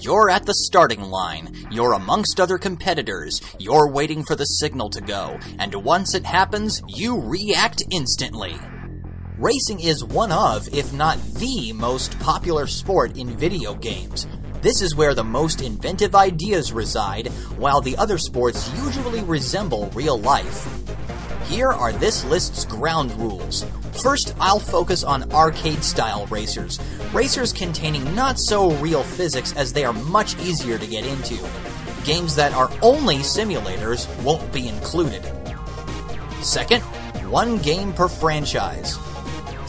You're at the starting line. You're amongst other competitors. You're waiting for the signal to go. And once it happens, you react instantly. Racing is one of, if not the most popular sport in video games. This is where the most inventive ideas reside, while the other sports usually resemble real life. Here are this list's ground rules. First, I'll focus on arcade style racers, racers containing not so real physics as they are much easier to get into. Games that are only simulators won't be included. Second, one game per franchise.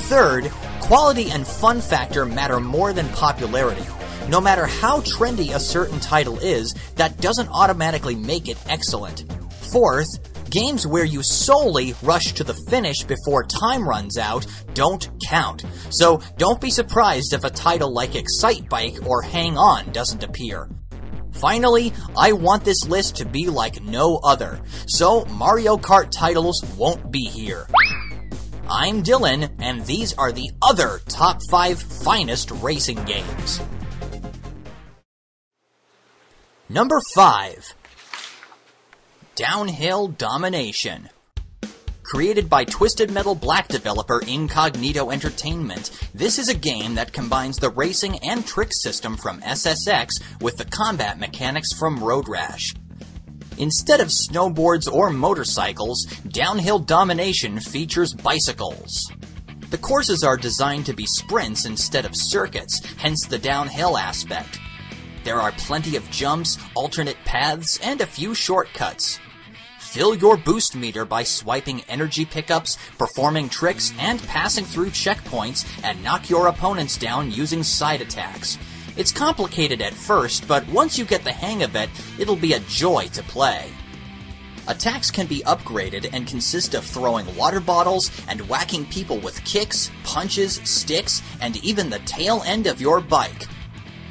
Third, quality and fun factor matter more than popularity. No matter how trendy a certain title is, that doesn't automatically make it excellent. Fourth, Games where you solely rush to the finish before time runs out don't count. So don't be surprised if a title like Excite Bike or Hang On doesn't appear. Finally, I want this list to be like no other, so Mario Kart titles won't be here. I'm Dylan, and these are the other top 5 finest racing games. Number 5 Downhill Domination. Created by Twisted Metal Black developer Incognito Entertainment, this is a game that combines the racing and trick system from SSX with the combat mechanics from Road Rash. Instead of snowboards or motorcycles, Downhill Domination features bicycles. The courses are designed to be sprints instead of circuits, hence the downhill aspect. There are plenty of jumps, alternate paths, and a few shortcuts. Fill your boost meter by swiping energy pickups, performing tricks, and passing through checkpoints and knock your opponents down using side attacks. It's complicated at first, but once you get the hang of it, it'll be a joy to play. Attacks can be upgraded and consist of throwing water bottles and whacking people with kicks, punches, sticks, and even the tail end of your bike.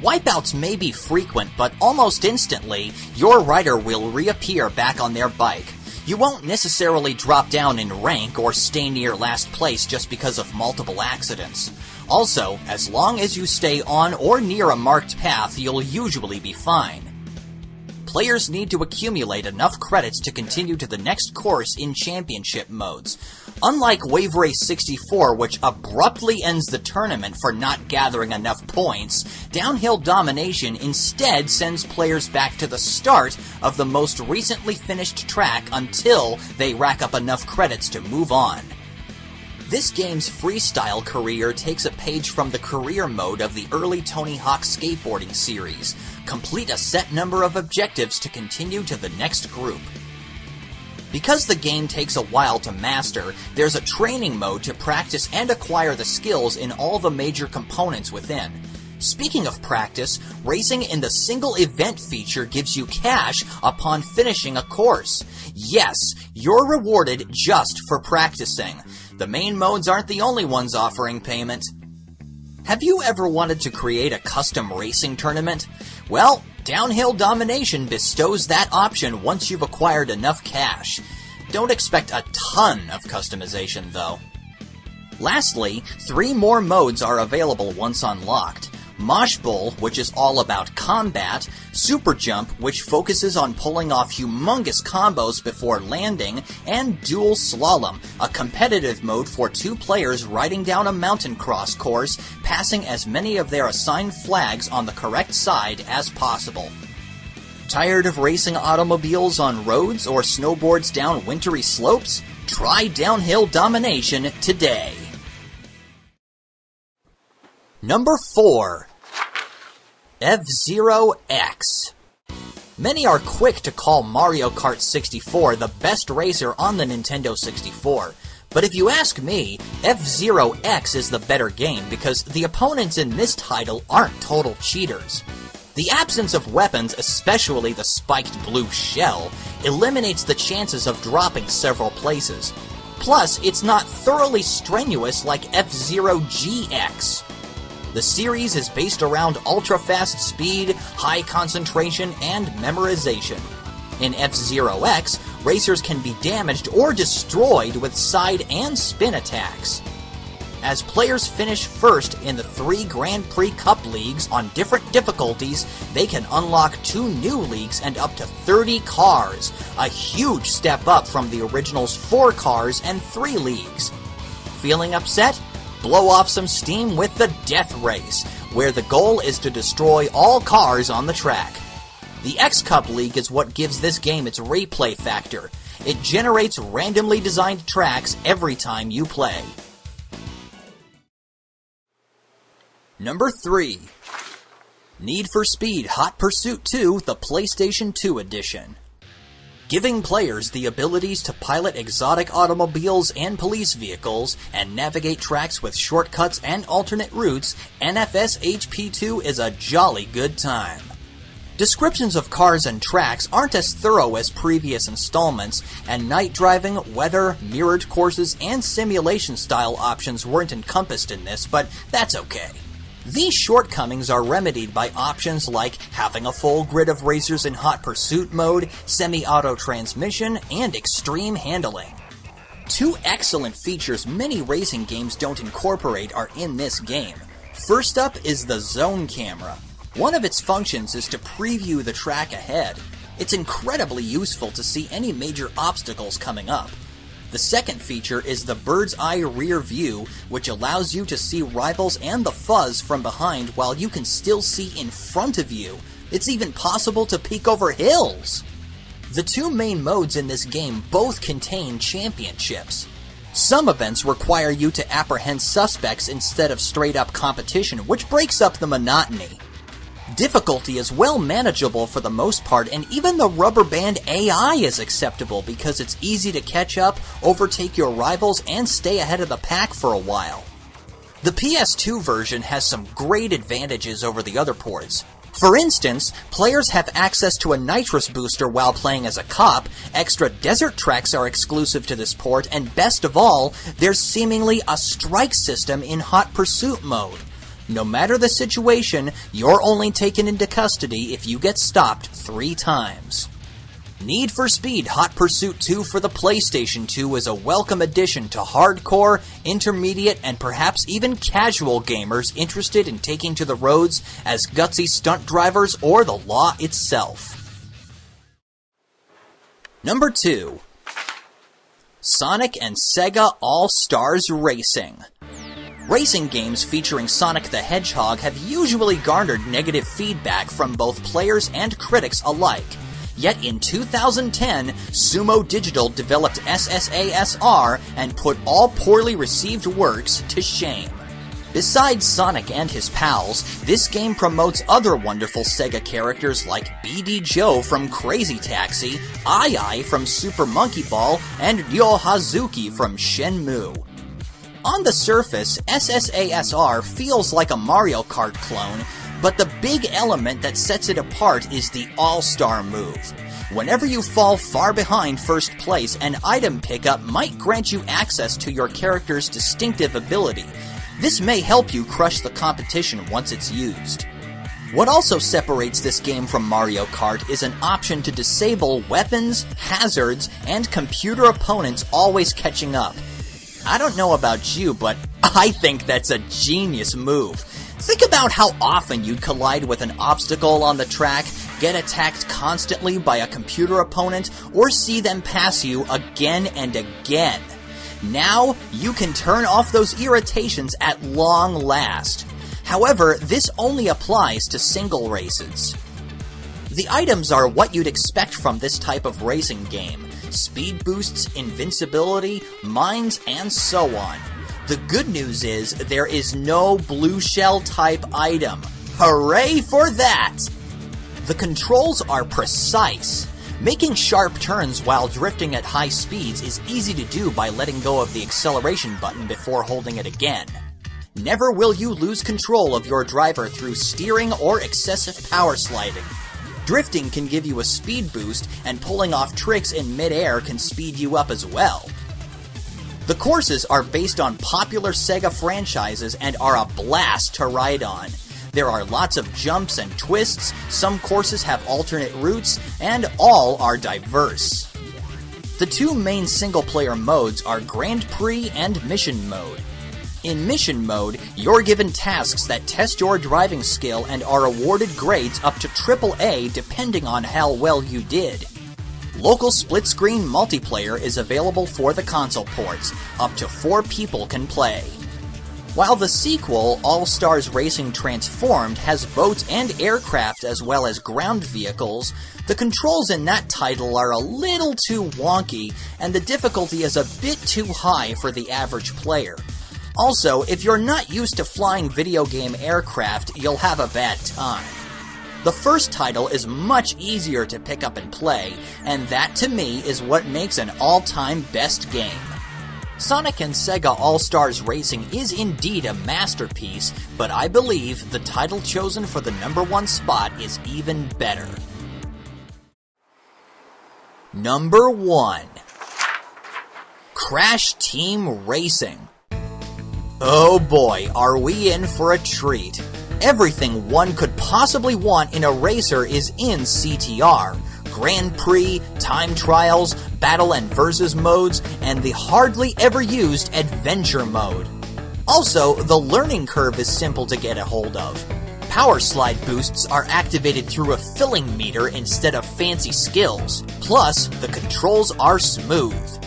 Wipeouts may be frequent, but almost instantly, your rider will reappear back on their bike. You won't necessarily drop down in rank or stay near last place just because of multiple accidents. Also, as long as you stay on or near a marked path, you'll usually be fine. Players need to accumulate enough credits to continue to the next course in championship modes. Unlike Wave Race 64, which abruptly ends the tournament for not gathering enough points, Downhill Domination instead sends players back to the start of the most recently finished track until they rack up enough credits to move on. This game's freestyle career takes a page from the career mode of the early Tony Hawk skateboarding series. Complete a set number of objectives to continue to the next group. Because the game takes a while to master, there's a training mode to practice and acquire the skills in all the major components within. Speaking of practice, racing in the single event feature gives you cash upon finishing a course. Yes, you're rewarded just for practicing. The main modes aren't the only ones offering payment. Have you ever wanted to create a custom racing tournament? Well, Downhill Domination bestows that option once you've acquired enough cash. Don't expect a ton of customization, though. Lastly, three more modes are available once unlocked. Mosh Bowl, which is all about combat, Super Jump, which focuses on pulling off humongous combos before landing, and Dual Slalom, a competitive mode for two players riding down a mountain cross course, passing as many of their assigned flags on the correct side as possible. Tired of racing automobiles on roads or snowboards down wintry slopes? Try Downhill Domination today. Number 4 F-Zero X. Many are quick to call Mario Kart 64 the best racer on the Nintendo 64. But if you ask me, F-Zero X is the better game because the opponents in this title aren't total cheaters. The absence of weapons, especially the spiked blue shell, eliminates the chances of dropping several places. Plus, it's not thoroughly strenuous like F-Zero GX. The series is based around ultra fast speed, high concentration, and memorization. In F Zero X, racers can be damaged or destroyed with side and spin attacks. As players finish first in the three Grand Prix Cup leagues on different difficulties, they can unlock two new leagues and up to 30 cars, a huge step up from the original's four cars and three leagues. Feeling upset? Blow off some steam with the Death Race, where the goal is to destroy all cars on the track. The X Cup League is what gives this game its replay factor. It generates randomly designed tracks every time you play. Number 3 Need for Speed Hot Pursuit 2, the PlayStation 2 edition. Giving players the abilities to pilot exotic automobiles and police vehicles and navigate tracks with shortcuts and alternate routes, NFS HP2 is a jolly good time. Descriptions of cars and tracks aren't as thorough as previous installments, and night driving, weather, mirrored courses, and simulation style options weren't encompassed in this, but that's okay. These shortcomings are remedied by options like having a full grid of racers in hot pursuit mode, semi auto transmission, and extreme handling. Two excellent features many racing games don't incorporate are in this game. First up is the zone camera. One of its functions is to preview the track ahead. It's incredibly useful to see any major obstacles coming up. The second feature is the bird's eye rear view, which allows you to see rivals and the fuzz from behind while you can still see in front of you. It's even possible to peek over hills! The two main modes in this game both contain championships. Some events require you to apprehend suspects instead of straight up competition, which breaks up the monotony. Difficulty is well manageable for the most part, and even the rubber band AI is acceptable because it's easy to catch up, overtake your rivals, and stay ahead of the pack for a while. The PS2 version has some great advantages over the other ports. For instance, players have access to a nitrous booster while playing as a cop, extra desert tracks are exclusive to this port, and best of all, there's seemingly a strike system in hot pursuit mode. No matter the situation, you're only taken into custody if you get stopped three times. Need for Speed Hot Pursuit 2 for the PlayStation 2 is a welcome addition to hardcore, intermediate, and perhaps even casual gamers interested in taking to the roads as gutsy stunt drivers or the law itself. Number 2 Sonic and Sega All Stars Racing. Racing games featuring Sonic the Hedgehog have usually garnered negative feedback from both players and critics alike. Yet in 2010, Sumo Digital developed SSASR and put all poorly received works to shame. Besides Sonic and his pals, this game promotes other wonderful Sega characters like BD Joe from Crazy Taxi, Ai Ai from Super Monkey Ball, and Ryo Hazuki from Shenmue. On the surface, SSASR feels like a Mario Kart clone, but the big element that sets it apart is the All-Star move. Whenever you fall far behind first place, an item pickup might grant you access to your character's distinctive ability. This may help you crush the competition once it's used. What also separates this game from Mario Kart is an option to disable weapons, hazards, and computer opponents always catching up. I don't know about you, but I think that's a genius move. Think about how often you'd collide with an obstacle on the track, get attacked constantly by a computer opponent, or see them pass you again and again. Now, you can turn off those irritations at long last. However, this only applies to single races. The items are what you'd expect from this type of racing game speed boosts, invincibility, mines, and so on. The good news is there is no blue shell type item. Hooray for that! The controls are precise. Making sharp turns while drifting at high speeds is easy to do by letting go of the acceleration button before holding it again. Never will you lose control of your driver through steering or excessive power sliding. Drifting can give you a speed boost, and pulling off tricks in midair can speed you up as well. The courses are based on popular Sega franchises and are a blast to ride on. There are lots of jumps and twists, some courses have alternate routes, and all are diverse. The two main single player modes are Grand Prix and Mission Mode. In mission mode, you're given tasks that test your driving skill and are awarded grades up to AAA depending on how well you did. Local split screen multiplayer is available for the console ports. Up to four people can play. While the sequel, All Stars Racing Transformed, has boats and aircraft as well as ground vehicles, the controls in that title are a little too wonky, and the difficulty is a bit too high for the average player. Also, if you're not used to flying video game aircraft, you'll have a bad time. The first title is much easier to pick up and play, and that to me is what makes an all time best game. Sonic and Sega All Stars Racing is indeed a masterpiece, but I believe the title chosen for the number one spot is even better. Number 1 Crash Team Racing. Oh boy, are we in for a treat! Everything one could possibly want in a racer is in CTR. Grand Prix, time trials, battle and versus modes, and the hardly ever used adventure mode. Also, the learning curve is simple to get a hold of. Power slide boosts are activated through a filling meter instead of fancy skills. Plus, the controls are smooth.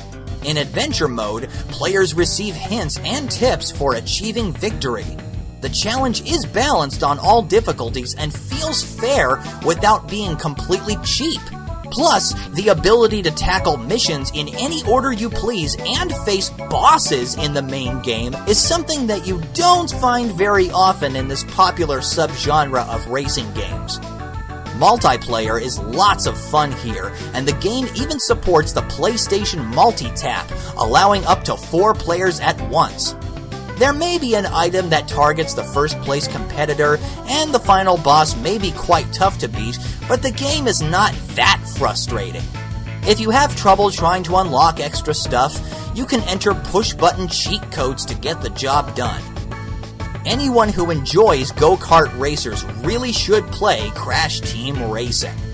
In adventure mode, players receive hints and tips for achieving victory. The challenge is balanced on all difficulties and feels fair without being completely cheap. Plus, the ability to tackle missions in any order you please and face bosses in the main game is something that you don't find very often in this popular subgenre of racing games. Multiplayer is lots of fun here, and the game even supports the PlayStation Multi-Tap, allowing up to four players at once. There may be an item that targets the first place competitor, and the final boss may be quite tough to beat, but the game is not that frustrating. If you have trouble trying to unlock extra stuff, you can enter push button cheat codes to get the job done anyone who enjoys go kart racers really should play Crash Team Racing.